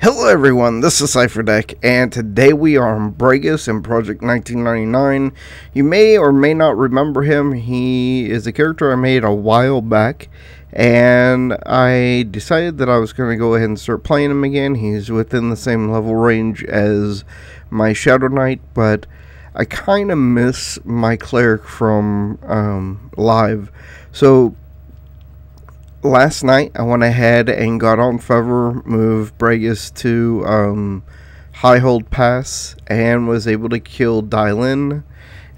Hello everyone, this is Cipher Dec, and today we are on Bregus in Project 1999. You may or may not remember him, he is a character I made a while back, and I decided that I was going to go ahead and start playing him again. He's within the same level range as my Shadow Knight, but I kind of miss my Cleric from um, live. So last night I went ahead and got on Fever, moved Bregus to um, Highhold Pass, and was able to kill Dylin,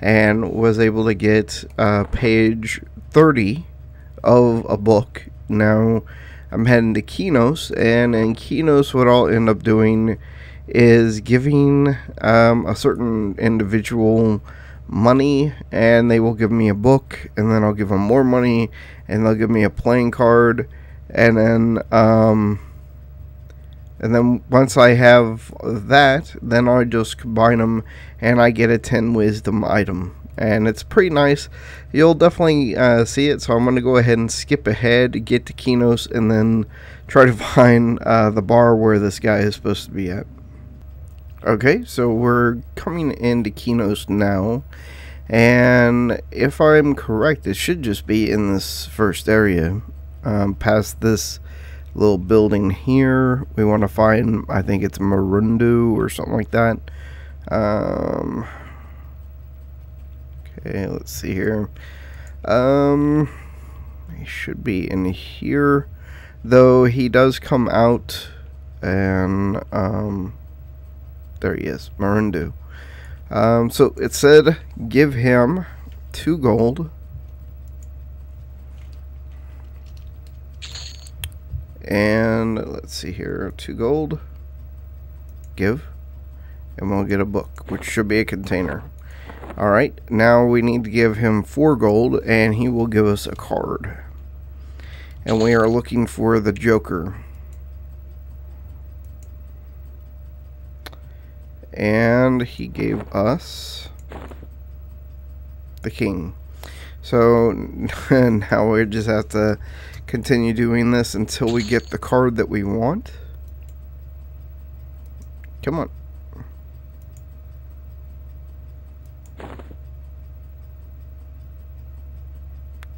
and was able to get uh, page 30 of a book. Now I'm heading to Qeynos, and in Qeynos, what I'll end up doing is giving um, a certain individual money and they will give me a book and then I'll give them more money and they'll give me a playing card and then um, and then once I have that then I just combine them and I get a 10 wisdom item. And it's pretty nice. You'll definitely uh, see it so I'm gonna go ahead and skip ahead get to Qeynos and then try to find uh, the bar where this guy is supposed to be at Okay, so we're coming into Qeynos now, and if I'm correct, it should just be in this first area, um, past this little building here. We want to find, I think it's Marundu or something like that. Um, okay, let's see here. Um, he should be in here, though he does come out and, um, there he is, Marundu. Um, so it said give him two gold. And let's see here, two gold. Give. And we'll get a book, which should be a container. Alright, now we need to give him four gold, and he will give us a card. And we are looking for the Joker. And he gave us the king. So now we just have to continue doing this until we get the card that we want. Come on.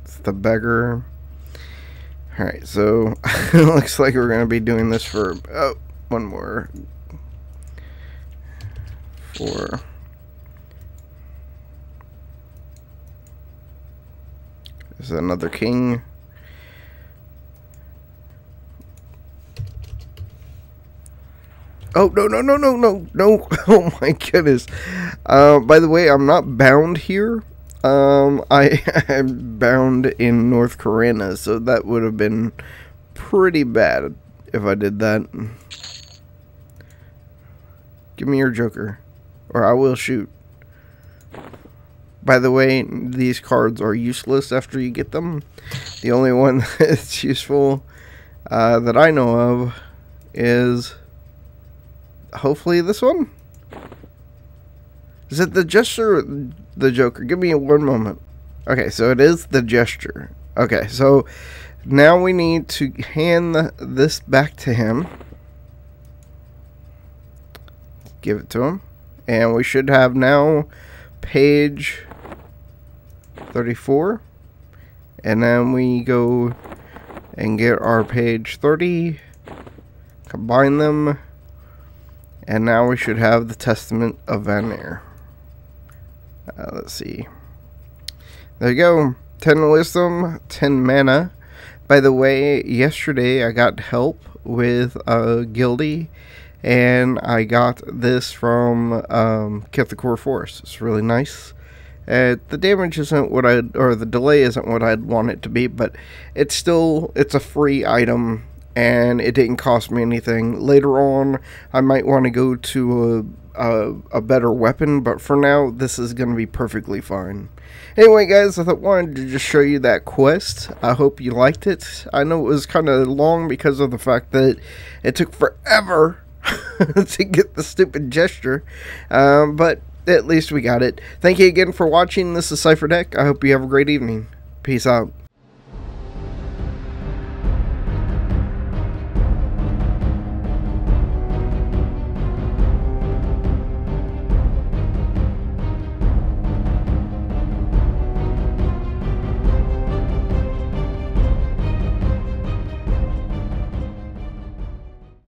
It's the beggar. Alright, so it looks like we're going to be doing this for oh, one more for is another king. Oh no no no no no no! Oh my goodness! Uh, by the way, I'm not bound here. Um, I am bound in North Karana, so that would have been pretty bad if I did that. Give me your Joker or I will shoot. By the way, these cards are useless after you get them. The only one that's useful uh, that I know of is hopefully this one. Is it the gesture the Joker? Give me one moment. Okay, so it is the gesture. Okay, so now we need to hand the, this back to him. Give it to him and we should have now page 34 and then we go and get our page 30 combine them. And now we should have the Testament of Vanear uh, let's see. There you go. 10 wisdom 10 mana. By the way yesterday I got help with uh, Gildy and I got this from um, Core Force. It's really nice. Uh, the damage isn't what I or the delay isn't what I'd want it to be, but it's still it's a free item and it didn't cost me anything. Later on, I might want to go to a, a, a better weapon, but for now, this is going to be perfectly fine. Anyway, guys, I thought wanted to just show you that quest. I hope you liked it. I know it was kind of long because of the fact that it took forever to get the stupid gesture. Um, but at least we got it. Thank you again for watching. This is Cipher Dec. I hope you have a great evening. Peace out.